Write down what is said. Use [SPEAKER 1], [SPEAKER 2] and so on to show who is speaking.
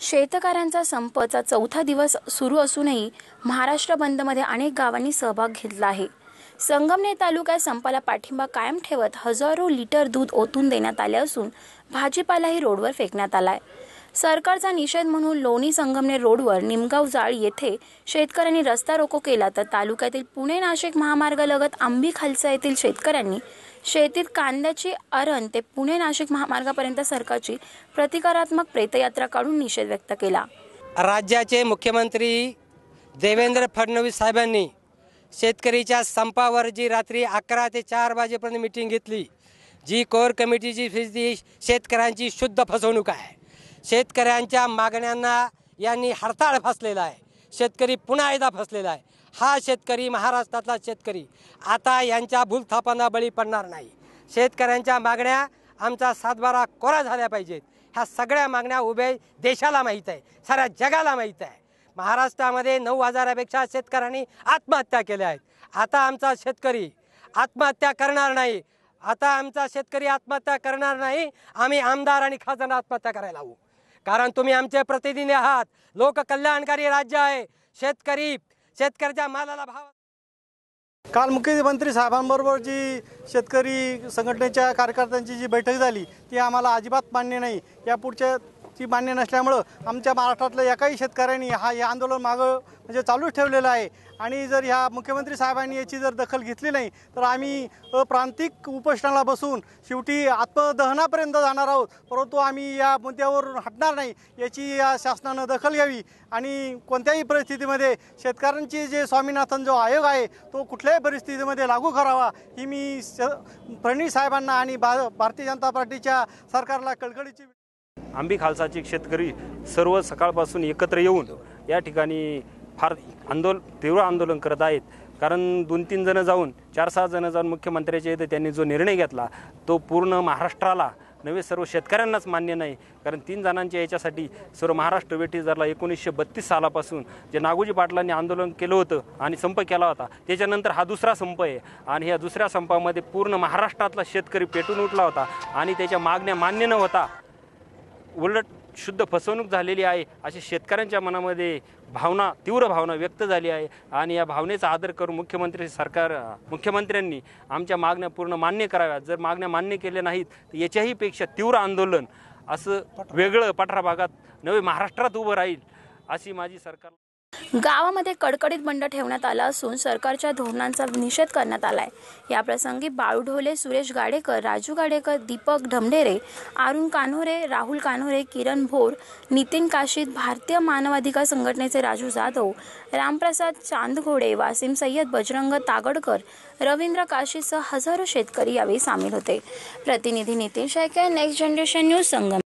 [SPEAKER 1] शेतकऱ्यांचा संपचा चौथा दिवस सुरू असूनही महाराष्ट्र बंदमध्ये अनेक गावांनी सहभाग घेतला आहे. संगमनेर तालुक्यात संपाला पाठिंबा कायम ठेवत हजारो लिटर दूध ओतून देण्यात आले असून भाजीपालाही रोडवर फेकण्यात आला आहे सरकारचा निषेध म्हणून लोणी संगमनेर रोडवर निमगाव जाळ येथे शेतकऱ्यांनी रस्ता रोको केला तर तालुक्यातील पुणे नाशिक महामार्गालगत आंबी खालसा येथील शेतकऱ्यांनी शेतीत कांद्याची अरण ते पुणे नाशिक महामार्गापर्यंत सरकारची प्रतिकारात्मक प्रेतयात्रा काढून निषेध व्यक्त केला.
[SPEAKER 2] राज्याचे मुख्यमंत्री देवेंद्र फडणवीस साहेबांनी शेतकरीच्या संपावर जी रात्री अकरा ते चार वाजेपर्यंत मिटिंग घेतली जी कोर कमिटीची फीस ती शेतकऱ्यांची शुद्ध फसवणूक आहे. शेतकऱ्यांच्या मागण्यांना यांनी हरताळ फासलेला आहे. शेतकरी पुन्हा एकदा फसलेला आहे. हा शेतकरी महाराष्ट्रातला शेतकरी. आता यांच्या भूलथापांना बळी पडणार नाही. शेतकऱ्यांच्या मागण्या आमचा सातबारा कोरा झाल्या पाहिजेत. ह्या सगळ्या मागण्या उभे देशाला माहीत आहे. साऱ्या जगाला माहीत आहे. महाराष्ट्रामध्ये नऊ हजारापेक्षा शेतकऱ्यांनी आत्महत्या केल्या आहेत. आता आमचा शेतकरी आत्महत्या करणार नाही. आता आमचा शेतकरी आत्महत्या करणार नाही. आम्ही आमदार आणि खासदार आत्महत्या करायला हवं. कारण तुम्ही आमचे प्रतिनिधी आहात. लोककल्याणकारी राज्य आहे. शेतकरी शेतकऱ्याच्या मालाला भाव
[SPEAKER 3] काल मुख्यमंत्री साहेबांबरोबर जी शेतकरी संघटनेच्या कार्यकर्त्यांची जी बैठक झाली ती आम्हाला अजिबात मान्य नाही. या पुढच्या ती मान्य नसल्यामुळं आमच्या महाराष्ट्रातल्या एकाही शेतकऱ्यांनी हा हे आंदोलन मागं म्हणजे चालूच ठेवलेलं आहे. आणि जर ह्या मुख्यमंत्री साहेबांनी याची जर दखल घेतली नाही तर आम्ही प्रांतिक उपोषणाला बसून शेवटी आत्मदहनापर्यंत जाणार आहोत. परंतु आम्ही या मुद्द्यावरून हटणार नाही याची या शासनानं दखल घ्यावी. आणि कोणत्याही परिस्थितीमध्ये शेतकऱ्यांची जे स्वामीनाथन जो आयोग आहे तो कुठल्याही परिस्थितीमध्ये लागू करावा ही मी फडणवीस साहेबांना आणि बा भारतीय जनता पार्टीच्या सरकारला कळकळीची
[SPEAKER 4] आंबी खालसाचे शेतकरी सर्व सकाळपासून एकत्र येऊन या ठिकाणी फार आंदोलन तीव्र आंदोलन करत आहेत. कारण दोन तीन जणं जाऊन चार सहा जणं जाऊन मुख्यमंत्र्याच्या इथे त्यांनी जो निर्णय घेतला तो पूर्ण महाराष्ट्राला नव्हे सर्व शेतकऱ्यांनाच मान्य नाही. कारण तीन जणांच्या याच्यासाठी सर्व महाराष्ट्र वेटीजरला एकोणीसशे बत्तीस सालापासून जे नागोजी पाटलांनी आंदोलन केलं होतं आणि संप केला होता त्याच्यानंतर हा दुसरा संप आहे. आणि या दुसऱ्या संपामध्ये पूर्ण महाराष्ट्रातला शेतकरी पेटून उठला होता आणि त्याच्या मागण्या मान्य न होता उलट शुद्ध फसवणूक झालेली आहे. अशी शेतकऱ्यांच्या मनामध्ये भावना तीव्र भावना व्यक्त झाली आहे. आणि या भावनेचा आदर करून मुख्यमंत्री सरकार मुख्यमंत्र्यांनी आमच्या मागण्या पूर्ण मान्य कराव्यात. जर मागण्या मान्य केल्या नाहीत तर याच्याही पेक्षा तीव्र आंदोलन असं वेगळं पठरा भागात नवे महाराष्ट्रात उभं राहील अशी माझी सरकार
[SPEAKER 1] गावामध्ये कडकडीत बंड ठेवण्यात आला असून सरकारच्या धोरणांचा निषेध करण्यात आला आहे याप्रसंगी बाळू ढोले सुरेश गाडेकर राजू गाडेकर दीपक ढमढेरे अरुण कान्होरे राहुल कान्होरे किरण भोर नितीन काशीद भारतीय मानवाधिकार संघटनेचे राजू जाधव रामप्रसाद चांदघोडे वासिम सय्यद बजरंग तागडकर रवींद्र काशीसह हजारो शेतकरी यावेळी सामील होते. प्रतिनिधी Nitin Shelke next generation news Sangam